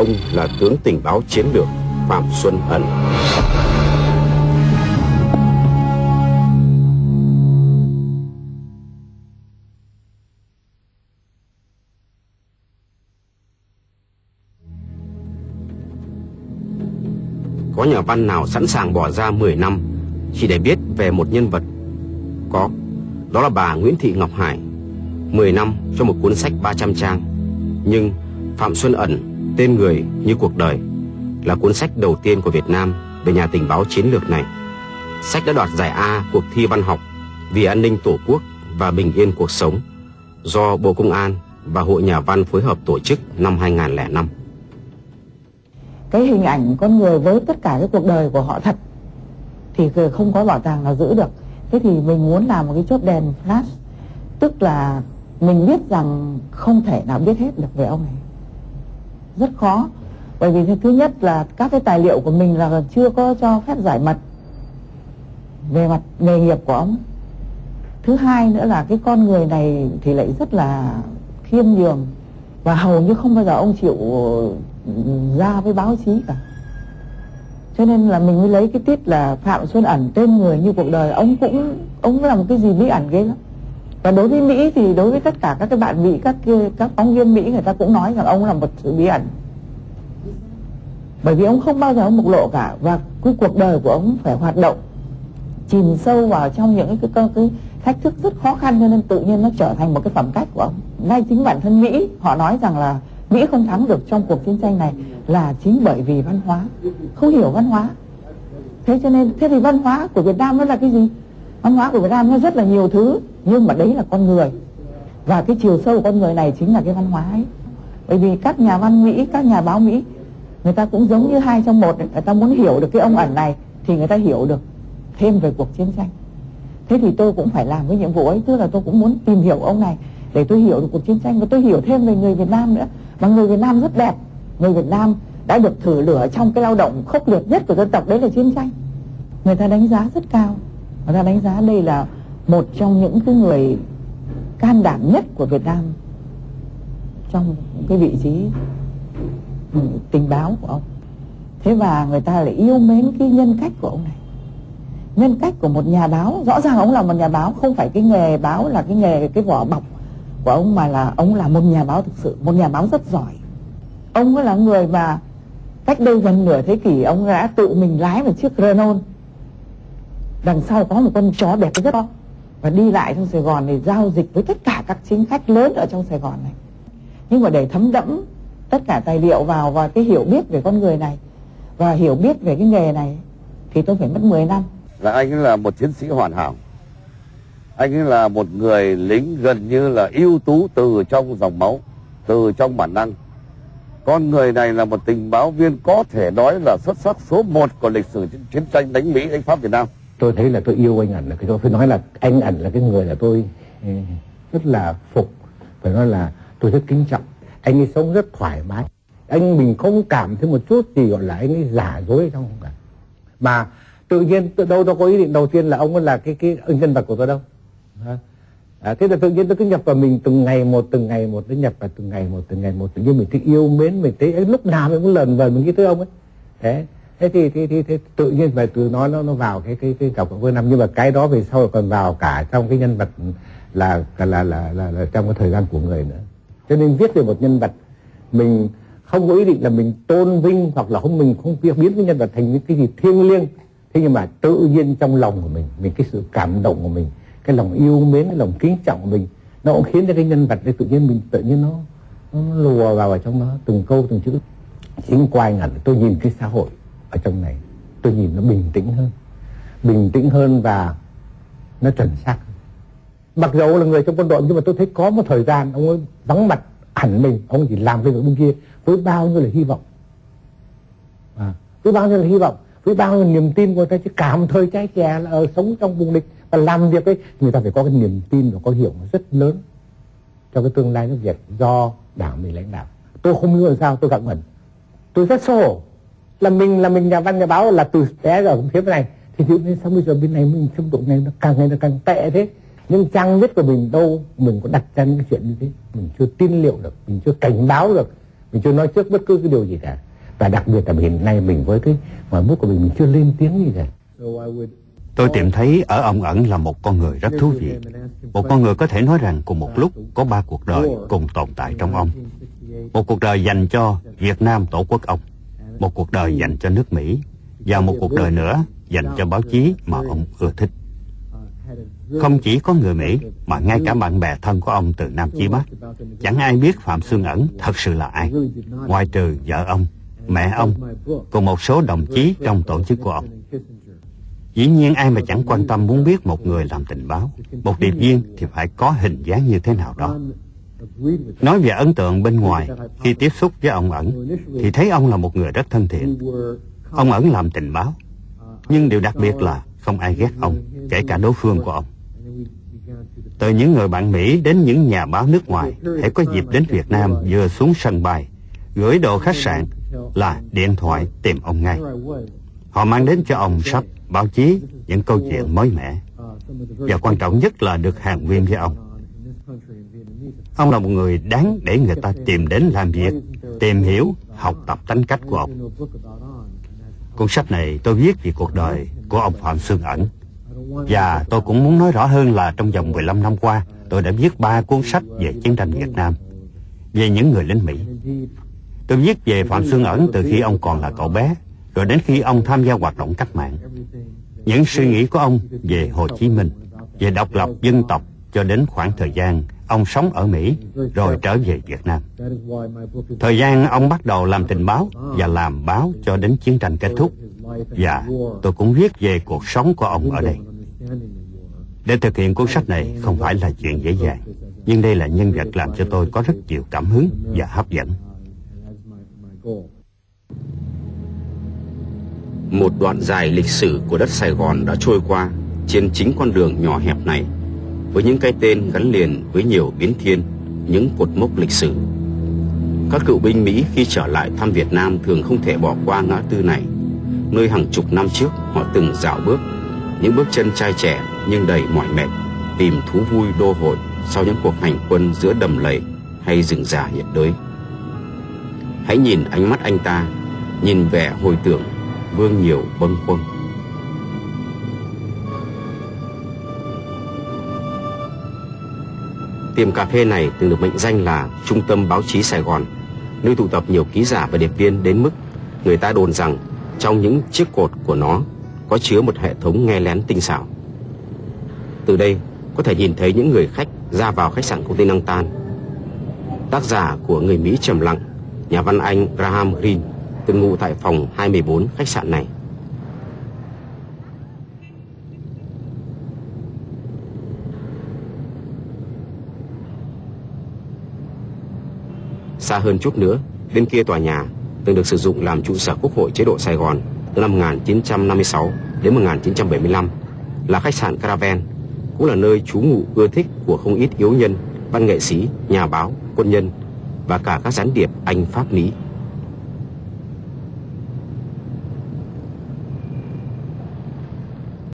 ông là tướng tình báo chiến lược Phạm Xuân Ẩn. Có nhà văn nào sẵn sàng bỏ ra 10 năm chỉ để biết về một nhân vật? Có, đó là bà Nguyễn Thị Ngọc Hải. 10 năm cho một cuốn sách 300 trang. Nhưng Phạm Xuân Ẩn, tên người như cuộc đời, là cuốn sách đầu tiên của Việt Nam về nhà tình báo chiến lược này. Sách đã đoạt giải A cuộc thi văn học vì an ninh tổ quốc và bình yên cuộc sống do Bộ Công an và Hội Nhà văn phối hợp tổ chức năm 2005 cái hình ảnh con người với tất cả cái cuộc đời của họ thật thì không có bảo tàng nào giữ được. Thế thì mình muốn làm một cái chốt đèn flash tức là mình biết rằng không thể nào biết hết được về ông này rất khó. Bởi vì thứ nhất là các cái tài liệu của mình là chưa có cho phép giải mật về mặt nghề nghiệp của ông. Thứ hai nữa là cái con người này thì lại rất là khiêm nhường và hầu như không bao giờ ông chịu ừ, ra với báo chí cả. Cho nên là mình mới lấy cái tiết là phạm xuân ẩn tên người như cuộc đời ông cũng, ông là một cái gì bí ẩn ghê lắm và đối với mỹ thì đối với tất cả các cái bạn mỹ các các phóng viên mỹ người ta cũng nói rằng ông là một sự bí ẩn. Bởi vì ông không bao giờ ông bộc lộ cả và cái cuộc đời của ông phải hoạt động chìm sâu vào trong những cái, cái, cái thách thức rất khó khăn cho nên tự nhiên nó trở thành một cái phẩm cách của ông. Ngay chính bản thân mỹ họ nói rằng là Mỹ không thắng được trong cuộc chiến tranh này là chính bởi vì văn hóa. Không hiểu văn hóa. Thế cho nên thế thì văn hóa của Việt Nam nó là cái gì? Văn hóa của Việt Nam nó rất là nhiều thứ, nhưng mà đấy là con người. Và cái chiều sâu của con người này chính là cái văn hóa ấy. Bởi vì các nhà văn Mỹ, các nhà báo Mỹ, người ta cũng giống như hai trong một người ta muốn hiểu được cái ông ẩn này thì người ta hiểu được thêm về cuộc chiến tranh. Thế thì tôi cũng phải làm cái nhiệm vụ ấy, tức là tôi cũng muốn tìm hiểu ông này để tôi hiểu được cuộc chiến tranh và tôi hiểu thêm về người Việt Nam nữa. Mà người Việt Nam rất đẹp. Người Việt Nam đã được thử lửa trong cái lao động khốc liệt nhất của dân tộc, đấy là chiến tranh. Người ta đánh giá rất cao người ta đánh giá đây là một trong những cái người can đảm nhất của Việt Nam trong cái vị trí ừ, tình báo của ông. Thế và người ta lại yêu mến cái nhân cách của ông này. Nhân cách của một nhà báo, rõ ràng ông là một nhà báo, không phải cái nghề báo là cái nghề, cái vỏ bọc của ông, mà là ông là một nhà báo thực sự, một nhà báo rất giỏi. Ông là người mà cách đây gần nửa thế kỷ, ông đã tự mình lái một chiếc Renault đằng sau có một con chó đẹp rất to. Và đi lại trong Sài Gòn để giao dịch với tất cả các chính khách lớn ở trong Sài Gòn này. Nhưng mà để thấm đẫm tất cả tài liệu vào và cái hiểu biết về con người này, và hiểu biết về cái nghề này, thì tôi phải mất 10 năm. Là anh là một chiến sĩ hoàn hảo. Anh ấy là một người lính gần như là ưu tú từ trong dòng máu, từ trong bản năng. Con người này là một tình báo viên có thể nói là xuất sắc số một của lịch sử chiến tranh đánh Mỹ, đánh Pháp Việt Nam tôi thấy là tôi yêu anh ẩn là cái tôi phải nói là anh ẩn là cái người là tôi ừ, rất là phục. Phải nói là tôi rất kính trọng. Anh ấy sống rất thoải mái. Anh mình không cảm thấy một chút gì gọi là anh ấy giả dối trong không cả mà tự nhiên tôi đâu tôi có ý định đầu tiên là ông ấy là cái cái nhân vật của tôi đâu. À, thế là tự nhiên tôi cứ nhập vào mình từng ngày một từng ngày một nó nhập vào từng ngày một từng ngày một. Tự nhiên mình thích yêu mến mình thấy lúc nào mình cũng lần vào mình nghĩ tới ông ấy. Thế thế thì, thì, thì, thì tự nhiên phải từ nó nó nó vào cái cái cái cọc với năm nhưng mà cái đó về sau còn vào cả trong cái nhân vật là là là là, là, là trong cái thời gian của người nữa. Cho nên viết về một nhân vật mình không có ý định là mình tôn vinh hoặc là không mình không biến cái nhân vật thành những cái gì thiêng liêng. Thế nhưng mà tự nhiên trong lòng của mình mình cái sự cảm động của mình cái lòng yêu mến cái lòng kính trọng của mình nó cũng khiến cho cái nhân vật đấy tự nhiên mình tự nhiên nó nó lùa vào ở trong nó từng câu từng chữ. Chính quay ngẩn tôi nhìn cái xã hội ở trong này. Tôi nhìn nó bình tĩnh hơn. Bình tĩnh hơn và nó chuẩn xác mặc dầu là người trong quân đội nhưng mà tôi thấy có một thời gian ông ấy vắng mặt hẳn mình. Ông chỉ làm cái việc bên kia với bao nhiêu là hy vọng. À, với bao nhiêu là hy vọng với bao nhiêu niềm tin của người ta. Chứ cảm thời trai trẻ là ở sống trong vùng địch và làm việc ấy người ta phải có cái niềm tin và có hiểu rất lớn cho cái tương lai nước Việt do đảng mình lãnh đạo. Tôi không hiểu sao tôi gặp mình tôi rất xấu hổ là mình là mình nhà văn nhà báo là từ bé ở phía bên này thì tự nhiên sao bây giờ bên này mình trong độ này nó càng ngày nó càng tệ thế nhưng trang viết của mình đâu mình có đặt ra những cái chuyện như thế mình chưa tin liệu được mình chưa cảnh báo được mình chưa nói trước bất cứ cái điều gì cả và đặc biệt là hiện nay mình với cái ngòi bút của mình mình chưa lên tiếng gì cả Tôi tìm thấy ở ông ẩn là một con người rất thú vị. Một con người có thể nói rằng cùng một lúc có ba cuộc đời cùng tồn tại trong ông. Một cuộc đời dành cho Việt Nam tổ quốc ông. Một cuộc đời dành cho nước Mỹ. Và một cuộc đời nữa dành cho báo chí mà ông ưa thích. Không chỉ có người Mỹ mà ngay cả bạn bè thân của ông từ Nam chí Bắc. Chẳng ai biết Phạm Xuân Ẩn thật sự là ai. Ngoài trừ vợ ông, mẹ ông, cùng một số đồng chí trong tổ chức của ông. Dĩ nhiên ai mà chẳng quan tâm muốn biết một người làm tình báo, một điệp viên thì phải có hình dáng như thế nào đó. Nói về ấn tượng bên ngoài, khi tiếp xúc với ông ẩn, thì thấy ông là một người rất thân thiện. Ông ẩn làm tình báo, nhưng điều đặc biệt là không ai ghét ông, kể cả đối phương của ông. Từ những người bạn Mỹ đến những nhà báo nước ngoài, hãy có dịp đến Việt Nam vừa xuống sân bay, gửi đồ khách sạn là điện thoại tìm ông ngay. Họ mang đến cho ông sách, báo chí, những câu chuyện mới mẻ. Và quan trọng nhất là được hàng nguyên với ông. Ông là một người đáng để người ta tìm đến làm việc, tìm hiểu, học tập tính cách của ông. Cuốn sách này tôi viết về cuộc đời của ông Phạm Xuân Ẩn. Và tôi cũng muốn nói rõ hơn là trong vòng 15 năm qua, tôi đã viết ba cuốn sách về chiến tranh Việt Nam, về những người lính Mỹ. Tôi viết về Phạm Xuân Ẩn từ khi ông còn là cậu bé, rồi đến khi ông tham gia hoạt động cách mạng. Những suy nghĩ của ông về Hồ Chí Minh, về độc lập dân tộc cho đến khoảng thời gian ông sống ở Mỹ rồi trở về Việt Nam. Thời gian ông bắt đầu làm tình báo và làm báo cho đến chiến tranh kết thúc. Và tôi cũng viết về cuộc sống của ông ở đây. Để thực hiện cuốn sách này không phải là chuyện dễ dàng, nhưng đây là nhân vật làm cho tôi có rất nhiều cảm hứng và hấp dẫn. Một đoạn dài lịch sử của đất Sài Gòn đã trôi qua trên chính con đường nhỏ hẹp này với những cái tên gắn liền với nhiều biến thiên, những cột mốc lịch sử. Các cựu binh Mỹ khi trở lại thăm Việt Nam thường không thể bỏ qua ngã tư này, nơi hàng chục năm trước họ từng dạo bước, những bước chân trai trẻ nhưng đầy mỏi mệt, tìm thú vui đô hội sau những cuộc hành quân giữa đầm lầy hay rừng già nhiệt đới. Hãy nhìn ánh mắt anh ta, nhìn vẻ hồi tưởng vương nhiều bâng khuâng. Tiệm cà phê này từng được mệnh danh là trung tâm báo chí Sài Gòn, nơi tụ tập nhiều ký giả và điệp viên đến mức người ta đồn rằng trong những chiếc cột của nó có chứa một hệ thống nghe lén tinh xảo. Từ đây có thể nhìn thấy những người khách ra vào khách sạn công ty Năng Tan. Tác giả của người Mỹ trầm lặng, nhà văn Anh Graham Greene từng ngụ tại phòng 214 khách sạn này. Xa hơn chút nữa, bên kia tòa nhà từng được sử dụng làm trụ sở Quốc hội chế độ Sài Gòn từ năm 1956 đến 1975 là khách sạn Caravan, cũng là nơi trú ngụ ưa thích của không ít yếu nhân, văn nghệ sĩ, nhà báo, quân nhân và cả các gián điệp Anh Pháp Mỹ.